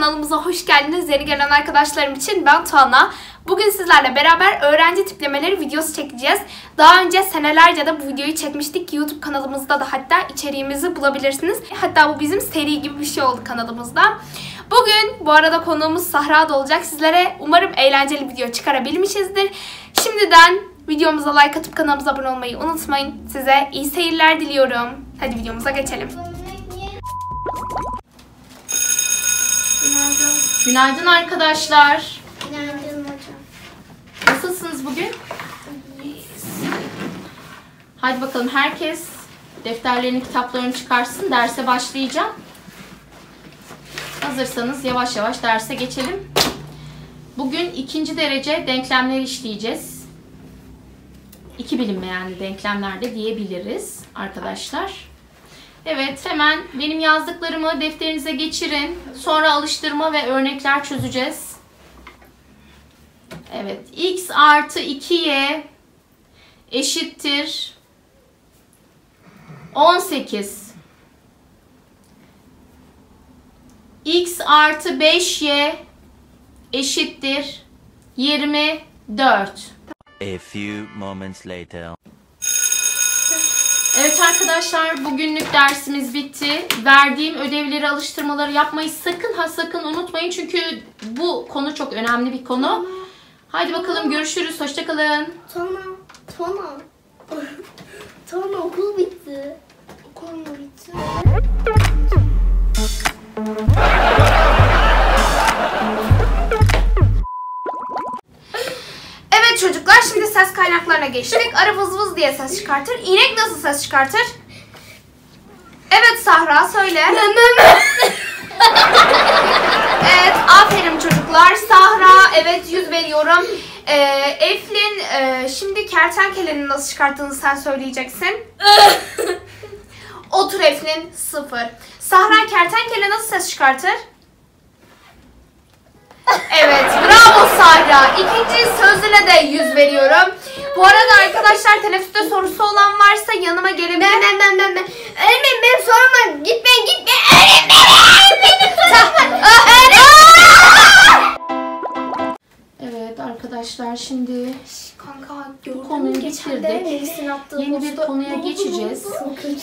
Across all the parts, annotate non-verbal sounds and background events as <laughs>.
kanalımıza hoş geldiniz. Yeni gelen arkadaşlarım için ben Tuana. Bugün sizlerle beraber öğrenci tiplemeleri videosu çekeceğiz. Daha önce senelerce de bu videoyu çekmiştik. YouTube kanalımızda da hatta içeriğimizi bulabilirsiniz. Hatta bu bizim seri gibi bir şey oldu kanalımızda. Bugün bu arada konuğumuz Sahra da olacak. Sizlere umarım eğlenceli video çıkarabilmişizdir. Şimdiden videomuza like atıp kanalımıza abone olmayı unutmayın. Size iyi seyirler diliyorum. Hadi videomuza geçelim. Günaydın. Arkadaşlar. Günaydın hocam. Nasılsınız bugün? Hadi bakalım herkes defterlerini, kitaplarını çıkarsın. Derse başlayacağım. Hazırsanız yavaş yavaş derse geçelim. Bugün ikinci derece denklemler işleyeceğiz. İki bilinmeyenli denklemler de diyebiliriz arkadaşlar. Evet hemen benim yazdıklarımı defterinize geçirin. Sonra alıştırma ve örnekler çözeceğiz. Evet. X artı 2y eşittir 18. X artı 5y eşittir 24. A few moments later. Evet arkadaşlar bugünlük dersimiz bitti. Verdiğim ödevleri, alıştırmaları yapmayı sakın ha sakın unutmayın. Çünkü bu konu çok önemli bir konu. Haydi bakalım görüşürüz. Hoşçakalın. Tona. Tona. <laughs> Tona okul bitti. Okul mu bitti? Çocuklar şimdi ses kaynaklarına geçtik. Arı vız vız diye ses çıkartır. İnek nasıl ses çıkartır? Evet Sahra söyle. <laughs> evet aferin çocuklar. Sahra evet yüz veriyorum. Ee, Eflin e, şimdi kertenkelenin nasıl çıkarttığını sen söyleyeceksin. <laughs> Otur Eflin sıfır. Sahra kertenkele nasıl ses çıkartır? Evet, Sahra. İkinci sözüne de yüz veriyorum. Bu arada arkadaşlar teneffüste sorusu olan varsa yanıma gelebilir. Ben ben ben ben ben. Öğretmenim benim sorum var. Gitmeyin gitmeyin. Öğretmenim. Evet arkadaşlar şimdi Kanka Bu konuyu bitirdik. yeni bir konuya geçeceğiz.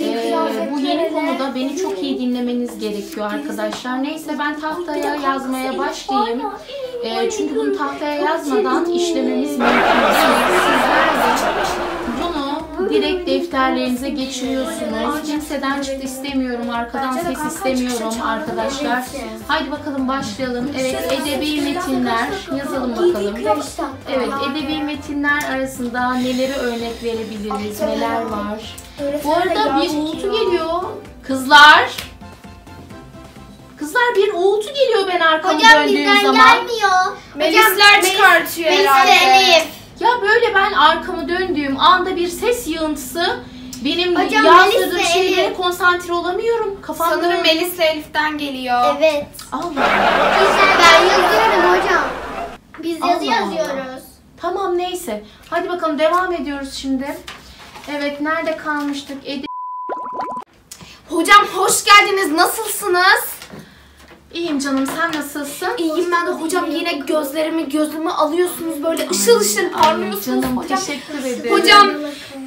Ee, bu yeni konuda beni çok iyi dinlemeniz gerekiyor arkadaşlar. Neyse ben tahtaya yazmaya başlayayım. Ee, çünkü bunu tahtaya yazmadan işlememiz mümkün değil. Sizler de direkt defterlerinize geçiriyorsunuz. Kimseden çıktı istemiyorum, arkadan ses kanka istemiyorum arkadaşlar. Haydi bakalım başlayalım. Evet edebi metinler yazalım bakalım. Evet, edebi metinler arasında neleri örnek verebiliriz, neler var? Bu arada bir uğultu geliyor. Kızlar. Kızlar bir uğultu geliyor ben arkamı Hocam döndüğüm bizden zaman. gelmiyor. Melisler çıkartıyor Melis herhalde. ve Elif. Ya böyle ben arkamı döndüğüm anda bir ses yığıntısı benim Hocam, yazdırdığım Melis ve şeylere Elif. konsantre olamıyorum. Kafamda Sanırım Melis'le Elif'ten geliyor. Evet. Allah. Ben yazıyorum hocam. Biz yazı Allah Allah. yazıyoruz. Tamam neyse. Hadi bakalım devam ediyoruz şimdi. Evet nerede kalmıştık? Ede Hocam hoş geldiniz. Nasılsınız? İyiyim canım sen nasılsın? İyiyim ben de hocam yine gözlerimi gözümü alıyorsunuz böyle ışıl ışıl parlıyorsunuz canım hocam. teşekkür ederim. Hocam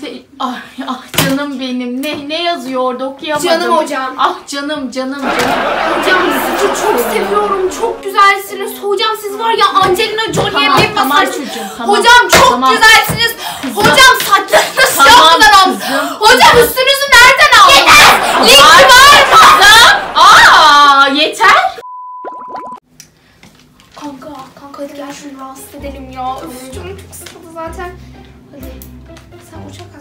Te- ah, ah canım benim. Ne ne yazıyor orada okuyamadım. Canım hocam. Ah canım canım canım. hocam sizi çok seviyorum. Çok güzelsiniz. Hocam siz var ya Angelina Jolie'ye Tamam, bir tamam masaj. çocuğum, tamam. Hocam çok Tamam. güzelsiniz. Hocam saçlarınız Tamam yapmadan almış. kızım. Hocam üstünüzü nereden aldınız? Link Ay, var mı? Kızım. Aa yeter. Kanka, kanka hadi gel şunu rahatsız edelim ya. Üf canım çok sıkıldı zaten. Hadi sen uçak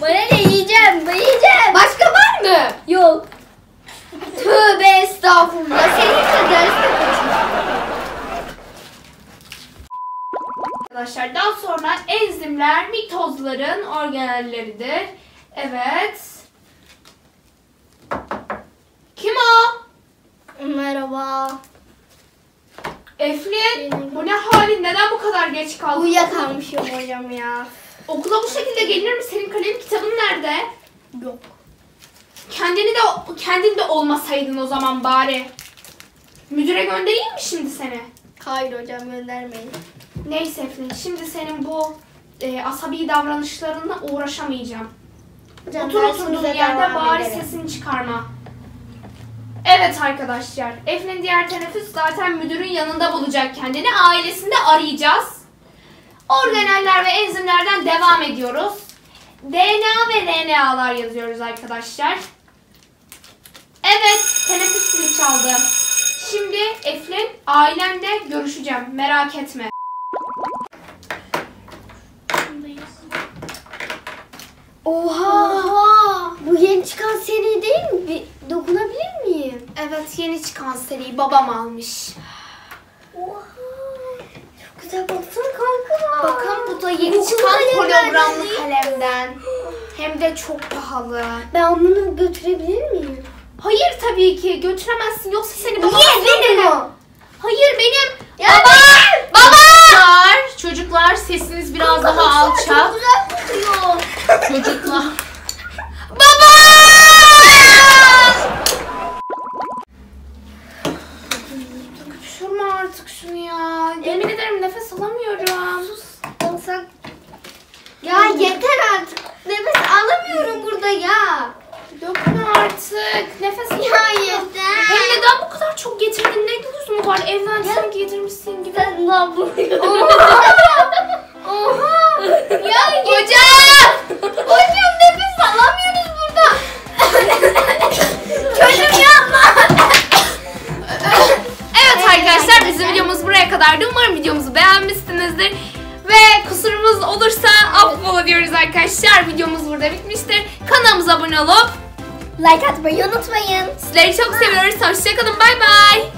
Bana ne yiyeceğim? Ben yiyeceğim. Başka var mı? Yok. Tövbe estağfurullah. Senin de derste Arkadaşlar daha sonra enzimler mitozların organelleridir. Evet. Kim o? Merhaba. Eflin. Bu ne halin? Neden bu kadar geç kaldın? Uyuyakalmışım hocam ya. Okula bu şekilde gelinir mi? Senin kalem kitabın nerede? Yok. Kendini de kendin de olmasaydın o zaman bari. Müdüre göndereyim mi şimdi seni? Hayır hocam göndermeyin. Neyse Eflin, şimdi senin bu e, asabi davranışlarınla uğraşamayacağım. Hocam Otur oturduğun yerde bari edelim. sesini çıkarma. Evet arkadaşlar, Eflin diğer teneffüs zaten müdürün yanında bulacak kendini. Ailesinde arayacağız. Organeller ve enzimlerden devam ediyoruz. DNA ve RNA'lar yazıyoruz arkadaşlar. Evet, teneffüs zili çaldı. Şimdi Eflin ailemle görüşeceğim. Merak etme. Oha! Bu yeni çıkan seri değil mi? Bir dokunabilir miyim? Evet, yeni çıkan seriyi babam almış. Güzel baksana kanka. Bakın bu da yeni Okul çıkan hologramlı kalemden. Hem de çok pahalı. Ben bunu götürebilir miyim? Hayır tabii ki götüremezsin yoksa seni babam Niye benim o? Hayır benim. Ya Baba! Baba! Çocuklar, çocuklar sesiniz biraz daha Baksana, alçak. Çok güzel. Çocuklar. Artık şunu ya. Yemin ederim nefes alamıyorum. Olsak. Ya yeter artık. Nefes alamıyorum burada ya. Dökme artık. Nefes Ya yeter. Hem neden bu kadar çok getirdin? Ne lüzumu var? Evden sanki getirmişsin gibi. Sen ne yapıyorsun? <laughs> Burada bitmiştir. Kanalımıza abone olup Like atmayı unutmayın. sizleri çok seviyoruz. Hoşçakalın. Bay bay.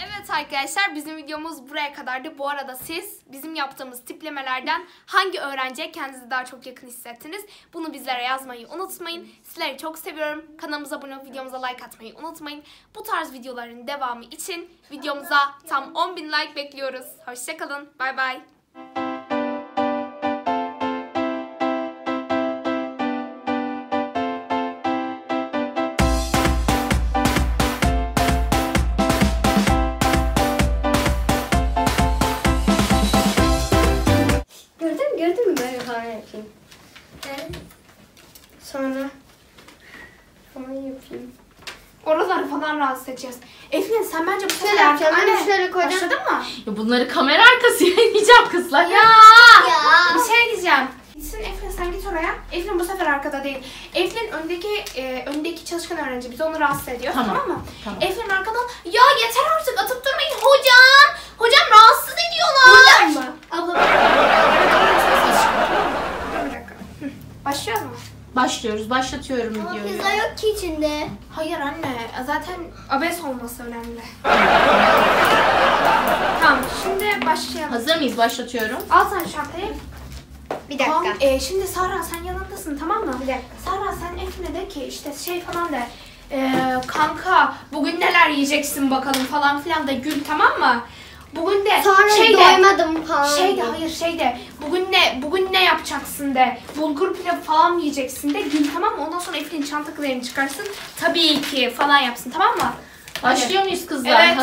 Evet arkadaşlar bizim videomuz buraya kadardı. Bu arada siz bizim yaptığımız tiplemelerden hangi öğrenciye kendinizi daha çok yakın hissettiniz? Bunu bizlere yazmayı unutmayın. Sizleri çok seviyorum. Kanalımıza abone olup videomuza like atmayı unutmayın. Bu tarz videoların devamı için videomuza tam 10.000 like bekliyoruz. Hoşçakalın. Bay bay. Falan rahatsız edeceğiz. Eflin sen bence bu Şöyle sefer... yapacağım, ben de Anne, şöyle koyacağım. Başladın mı? Ya bunları kamera arkası yayınlayacağım kızlar. Ya! Ya. Bir şey diyeceğim. Gitsin Eflin sen git oraya. Eflin bu sefer arkada değil. Eflin öndeki e, öndeki çalışkan öğrenci. Biz onu rahatsız ediyor. Tamam, Tamam, mı? tamam. Eflin arkadan ya yeter artık atıp durmayın hocam. Hocam rahatsız ediyorlar. Hocam mı? Abla. Bir dakika. Hı. Başlıyor mu? Başlıyoruz. Başlatıyorum Ama videoyu. pizza yok ki içinde. Hayır anne. Zaten abes olması önemli. tamam şimdi başlayalım. Hazır mıyız? Başlatıyorum. Al sen şarkıyı. Bir Tamam, e, şimdi Sara sen yanındasın tamam mı? Bir dakika. Sara sen Efne de ki işte şey falan de. e, kanka bugün neler yiyeceksin bakalım falan filan da gül tamam mı? Bugün de Sonra şey de doymadım falan. şey de hayır şey de bugün ne bugün ne yapacaksın de bulgur pilavı falan mı yiyeceksin de gül tamam mı? Ondan sonra Efe'nin çanta kılarını çıkarsın tabii ki falan yapsın tamam mı? Başlıyor muyuz kızlar? Evet.